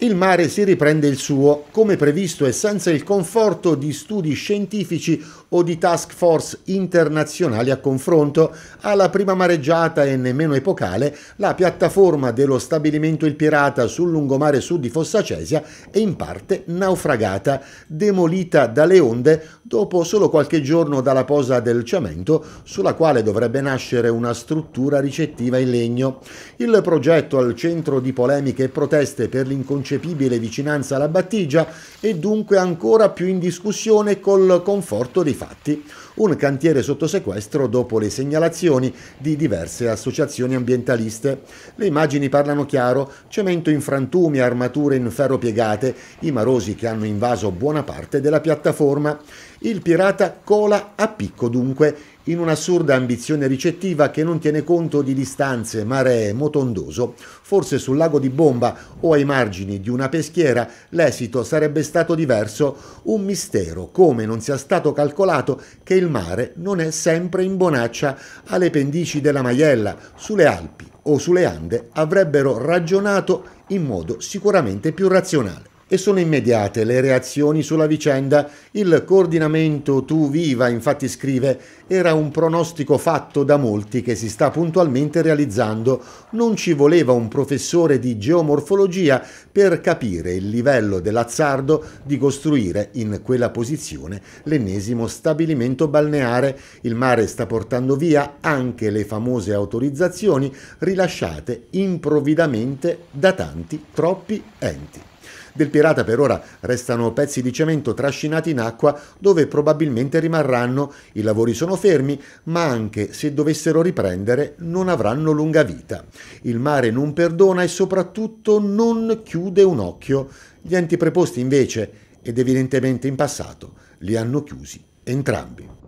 Il mare si riprende il suo, come previsto e senza il conforto di studi scientifici o di task force internazionali a confronto. Alla prima mareggiata e nemmeno epocale, la piattaforma dello stabilimento Il Pirata sul lungomare sud di Fossacesia è in parte naufragata, demolita dalle onde dopo solo qualche giorno dalla posa del cemento sulla quale dovrebbe nascere una struttura ricettiva in legno. Il progetto al centro di polemiche e proteste per l'inconcepibile inconcepibile vicinanza alla battigia e dunque ancora più in discussione col conforto dei fatti. Un cantiere sotto sequestro dopo le segnalazioni di diverse associazioni ambientaliste. Le immagini parlano chiaro, cemento in frantumi, armature in ferro piegate, i marosi che hanno invaso buona parte della piattaforma. Il pirata cola a picco dunque, in un'assurda ambizione ricettiva che non tiene conto di distanze, maree, motondoso. Forse sul lago di Bomba o ai margini di una peschiera l'esito sarebbe stato diverso, un mistero come non sia stato calcolato che il mare non è sempre in bonaccia. Alle pendici della Maiella, sulle Alpi o sulle Ande avrebbero ragionato in modo sicuramente più razionale e sono immediate le reazioni sulla vicenda. Il coordinamento Tu Viva infatti scrive era un pronostico fatto da molti che si sta puntualmente realizzando. Non ci voleva un professore di geomorfologia per capire il livello dell'azzardo di costruire in quella posizione l'ennesimo stabilimento balneare. Il mare sta portando via anche le famose autorizzazioni rilasciate improvvidamente da tanti, troppi enti. Del pirata per ora restano pezzi di cemento trascinati in acqua dove probabilmente rimarranno. I lavori sono fermi, ma anche se dovessero riprendere non avranno lunga vita. Il mare non perdona e soprattutto non chiude un occhio. Gli enti preposti invece, ed evidentemente in passato, li hanno chiusi entrambi.